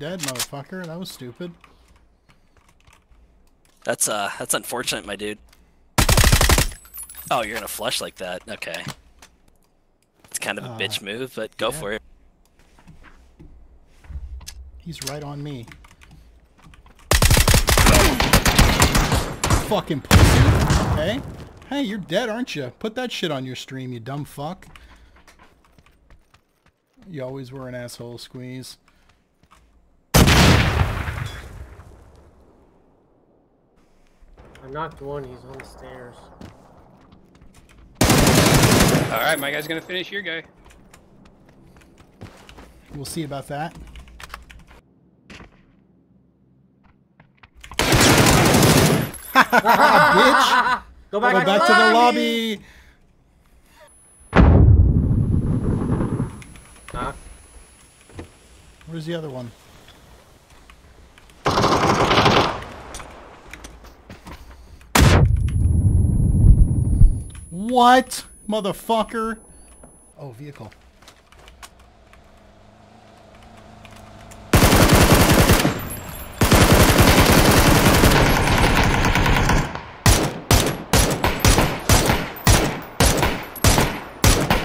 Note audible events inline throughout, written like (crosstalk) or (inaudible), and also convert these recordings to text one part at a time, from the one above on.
Hey, dead, motherfucker. That was stupid. That's uh, that's unfortunate, my dude. Oh, you're gonna flush like that? Okay. It's kind of a Uh, bitch move, but go yeah. for it. He's right on me. Fucking pussy. Okay. Hey, you're dead, aren't you? Put that shit on your stream, you dumb fuck. You always were an asshole, Squeeze. I knocked one, he's on the stairs. All right, my guy's gonna finish your guy. We'll see about that. Bitch! (laughs) Go back, Go back to the lobby! Huh? Where's the other one? What? Motherfucker. Oh, vehicle.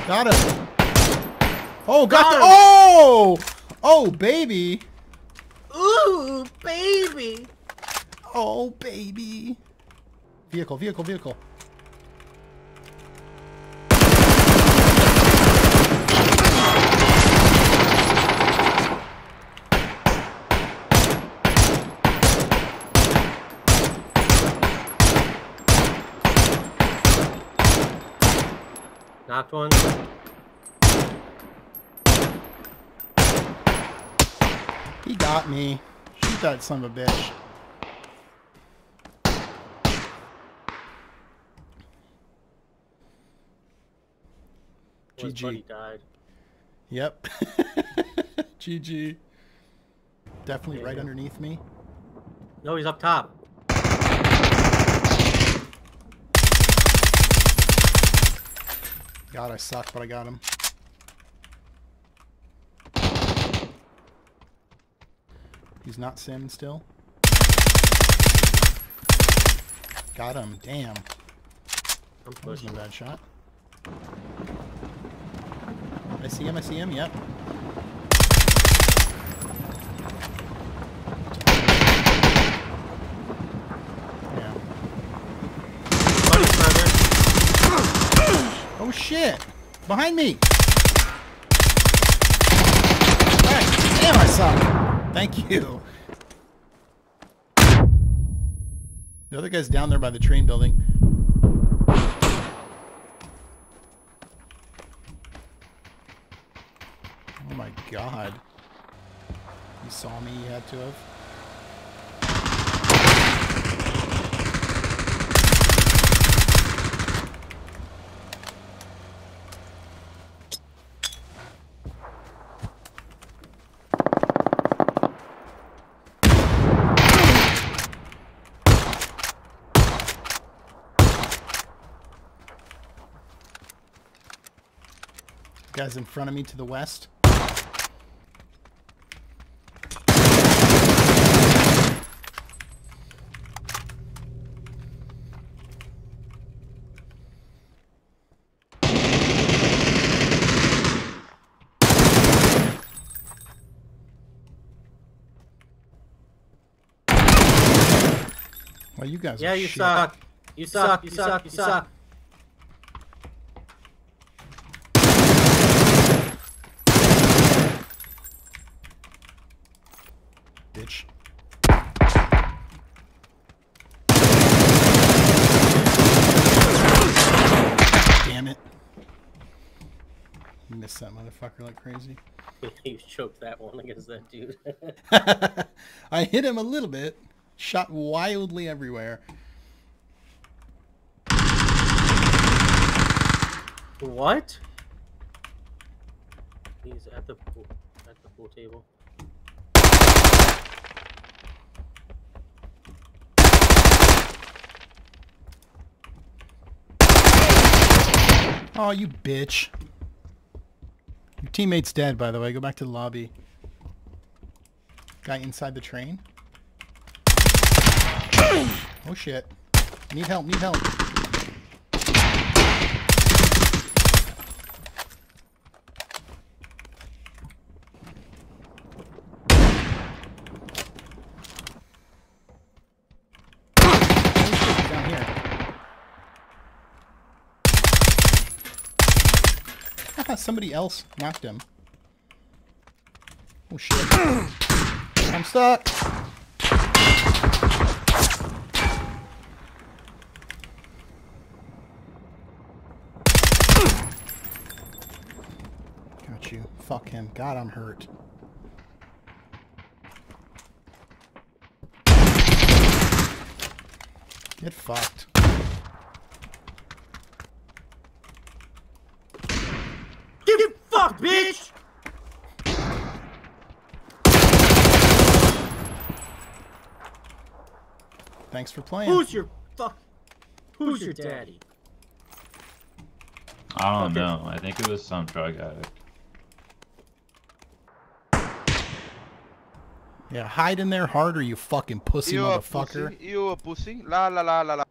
Got him. Oh, got, Got the. him. Oh! Oh, baby. Ooh, baby! Oh, baby. Vehicle, vehicle, vehicle. Knocked one. He got me. Shoot that son of a bitch. GG. died. Yep. (laughs) GG. Definitely right Yeah. underneath me. No, he's up top. God, I suck, but I got him. He's not sim still. Got him. Damn. I'm That wasn't a bad shot. I see him, I see him, yep. Yeah. Buddy's further. Oh shit! Behind me! Right. Damn, I suck! Thank you. The other guy's down there by the train building. Oh my god. He saw me, he had to have. Guys in front of me to the west. Well, you guys Yeah, you shit. suck. You suck. You suck. You suck. Bitch. Damn it. Missed that motherfucker like crazy. (laughs) you choked that one against that dude. I hit him a little bit. Shot wildly everywhere. what? He's at the pool, at the pool table. Oh, you bitch. Your teammate's dead, by the way. Go back to the lobby. Guy inside the train. Oh shit. Need help, need help. Oh, shit, down here. Haha, Somebody else knocked him. Oh shit. I'm stuck. Got you. Fuck him. God, I'm hurt. Get fucked. Get bitch! Thanks for playing. Who's your fuck? Who's your daddy? I don't Okay. know. I think it was some drug addict. Yeah, hide in there harder, you fucking pussy You a pussy? You a pussy? La la la la la.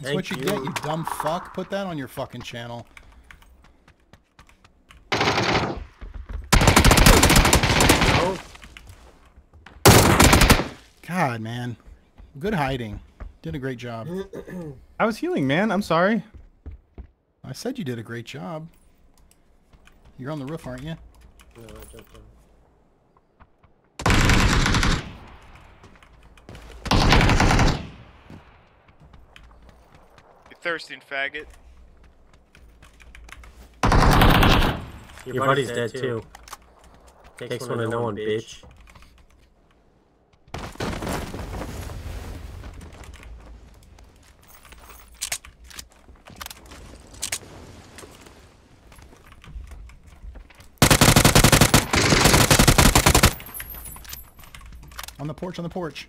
That's what you, Thank get, you. you dumb fuck. Put that on your fucking channel. Oh, God, man. Good hiding. Did a great job. I was healing, man. I'm sorry. I said you did a great job. You're on the roof, aren't you? no, I jumped on. You thirsting faggot. Your, buddy's, dead, too. Takes, one to know one, bitch. On the porch, on the porch.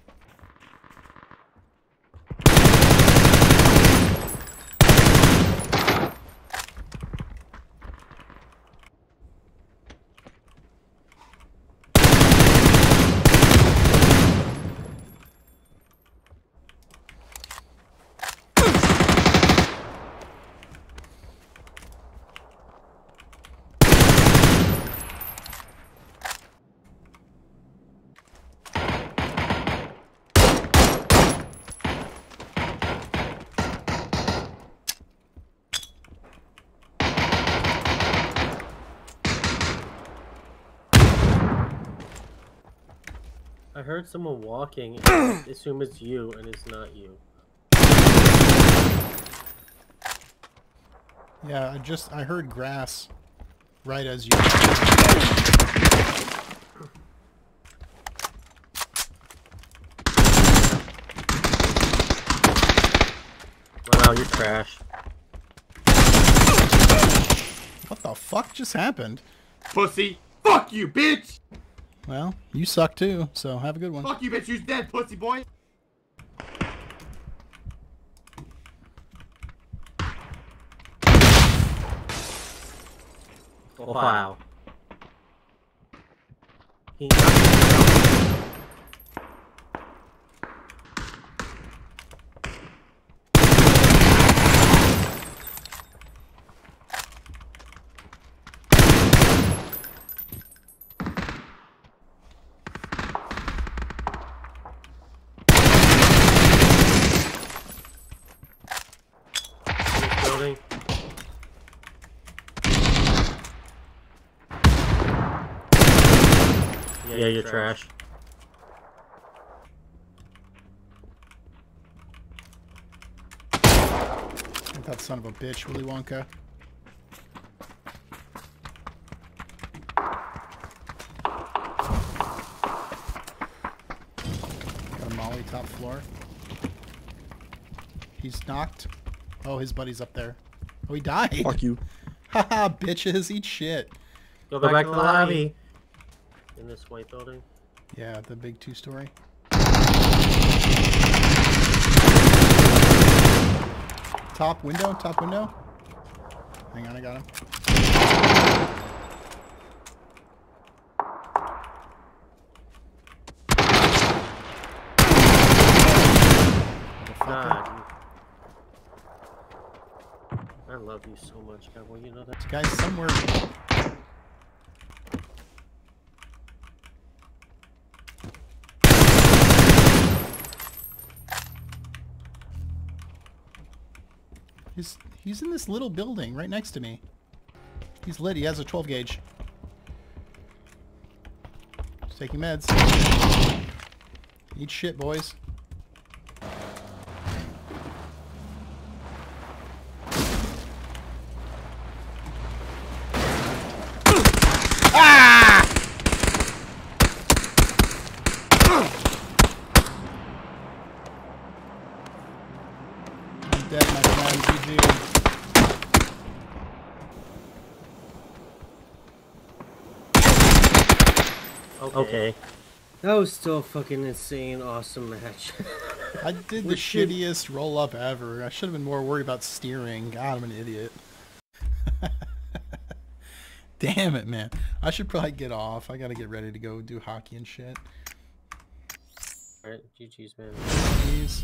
I heard someone walking. and (coughs) I assume it's you, and it's not you. Yeah, I just I heard grass right as you. Wow, you're trash. What the fuck just happened? Pussy. Fuck you, bitch! Well, you suck too, so have a good one. Fuck you, bitch. You're dead, pussy boy. Wow. He knocked me out. This building. Yeah, you're trash. That son of a bitch, Willy Wonka. Got a molly top floor. He's knocked. Oh, his buddy's up there. Oh, he died. Fuck you. (laughs) Haha, bitches, eat shit. Go back, to the lobby in this white building? Yeah, the big two-story. Top window, top window. Hang on, I got him. God. I love you so much, Cowboy. You know that. This guy's somewhere He's he's in this little building right next to me. He's lit. He has a 12 gauge. Just taking meds. Eat shit, boys. Ah! Dead, my friend. GG. Okay. That was still a fucking insane, awesome match. (laughs) I did the We should- shittiest roll up ever. I should have been more worried about steering. God, I'm an idiot. (laughs) Damn it, man. I should probably get off. I gotta get ready to go do hockey and shit. Alright, GG's, man. Please.